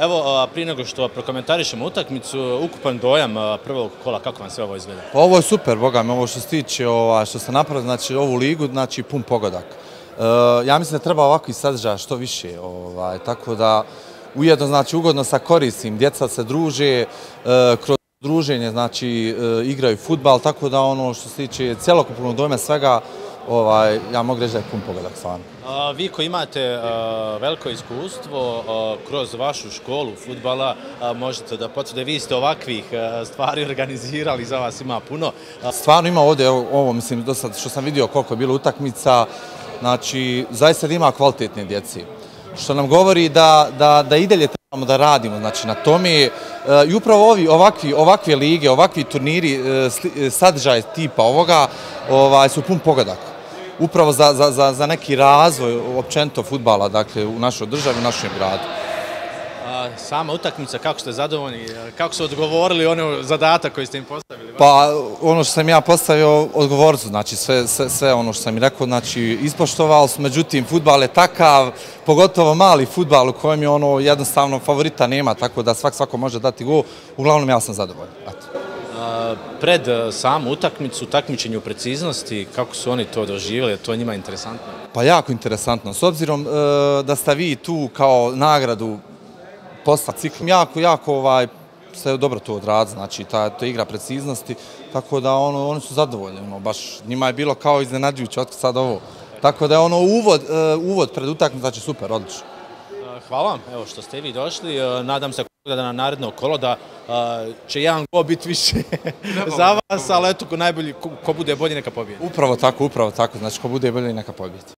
Evo, prije nego što prokomentarišemo utakmicu, ukupan dojam prvog kola, kako vam sve ovo izgleda? Pa ovo je super, boga me, ovo što se tiče, što se napravili, znači ovu ligu, znači pun pogodak. E, ja mislim da treba ovakvi sadržaja što više, ovaj, tako da ujedno, znači, ugodno sa koristim, djeca se druže, e, kroz druženje, znači, e, igraju futbal, tako da ono što se tiče celokupnog dojma svega, ovaj, ja mogu reći da je pun pogodak stvarno. Vi koji imate veliko iskustvo kroz vašu školu futbala, možete da potvrde, vi ste ovakvih stvari organizirali, za vas ima puno. Stvarno ima ovdje, ovo mislim, do sad što sam vidio koliko je bilo utakmica, znači, zaista da ima kvalitetne djeci. Što nam govori da, da, da i dalje trebamo da radimo, znači, na tome. E, I upravo ovi, ovakvi, ovakve lige, ovakvi turniri, e, e, sadržaj tipa ovoga, ovaj, su pun pogodak upravo za, za, za, neki razvoj općento futbala dakle, u našoj državi, u našem gradu. Sama utakmica, kako ste zadovoljni, kako su odgovorili ono zadatak koji ste im postavili? Pa ono što sam ja postavio, odgovorcu, znači sve, sve, sve ono što sam im rekao, znači ispoštovali su, međutim futbal je takav, pogotovo mali futbal u kojem je ono jednostavno favorita nema, tako da svak svako može dati go, uglavnom ja sam zadovoljan. Eto pred e, samu utakmicu, takmičenju u preciznosti, kako su oni to doživjeli, to je njima interesantno? Pa jako interesantno. S obzirom e, da ste vi tu kao nagradu posla cikl, jako, jako ovaj, se dobro to odrad, znači ta, to igra preciznosti, tako da ono, oni su zadovoljni, ono, baš njima je bilo kao iznenađujuće otko sad ovo. Tako da je ono uvod, e, uvod pred utakmicu, znači super, odlično. Hvala vam, evo što ste vi došli, nadam se da na naredno kolo da će jedan go biti više za vas, ali eto ko najbolji, ko bude bolji neka pobijeti. Upravo tako, upravo tako, znači ko bude bolji neka pobijeti.